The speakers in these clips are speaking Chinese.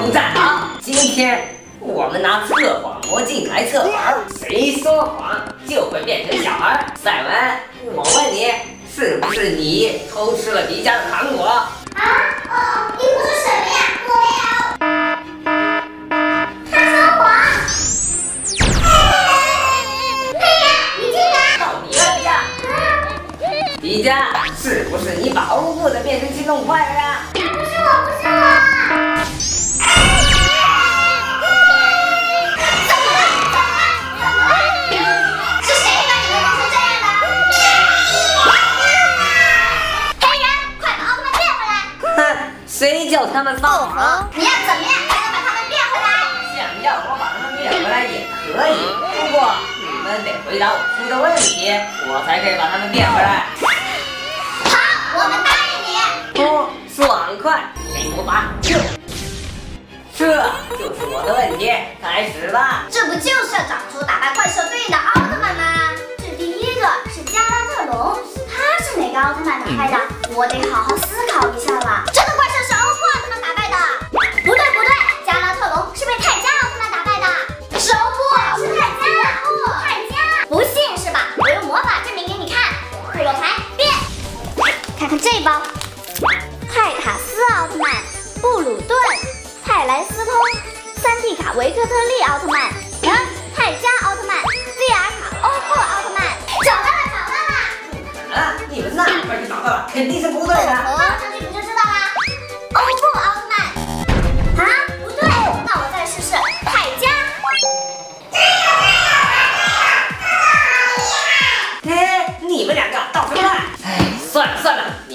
都站好，今天我们拿测谎魔镜来测谎，谁说谎就会变成小孩。赛文，我问你，是不是你偷吃了迪迦的糖果？啊？哦，你胡说什么呀？我没有。他说谎。嘿呀，你竟然！到你了，迪迦。迪迦，是不是你把欧布的变身器弄坏了呀？不是我，不是我。他们撒谎？你要怎么样才能把他们变回来？想要我把他们变回来也可以，不过你们得回答我出的问题，我才可以把他们变回来。好，我们答应你。哦，爽快，黑魔法这，这就是我的问题，开始吧。这不就是要找出打败怪兽对应的奥特曼吗？这第一个是加拉特隆，他是哪个奥特曼打败的？我得好好思考一下了。这包，泰卡斯奥特曼、布鲁顿、泰莱斯通、三 D 卡维克特利奥特曼，啊，泰迦奥特曼、VR 卡欧布奥特曼，找到了，找到了，啊，你们那么快就找到了，肯定是不对的。放上去不就知道啦。欧布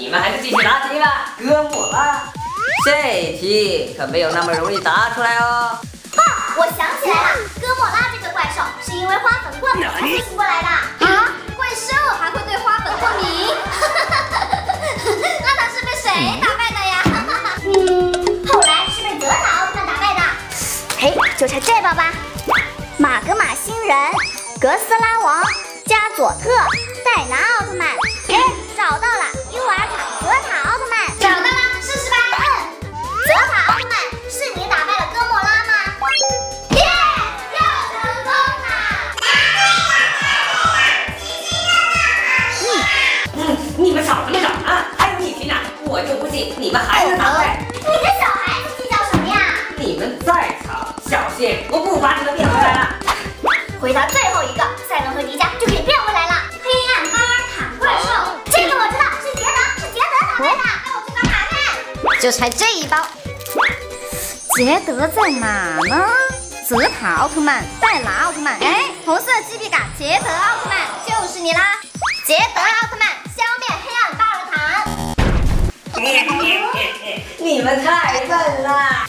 你们还是继续答题吧。哥莫拉，这题可没有那么容易答出来哦。哦，我想起来了，哥莫拉这个怪兽是因为花粉过敏才飞行过来的。啊，怪兽还会对花粉过敏？那他是被谁打败的呀？嗯，后来是被泽塔奥特曼打败的。嘿，就差这包吧。马格玛星人、格斯拉王、加佐特、你们还能答对。你跟小孩子计较什么呀？你们再吵，小心我不把你们变回来了。回答最后一个，赛伦和迪迦就可以变回来了。黑暗巴尔坦怪兽，这个我知道，是杰德，是杰德打败的。那我去找卡看。就拆这一包。杰德在哪呢？泽塔奥特曼、戴拿奥特曼，哎，红色鸡皮嘎，杰德奥特曼就是你啦！杰德们太笨了。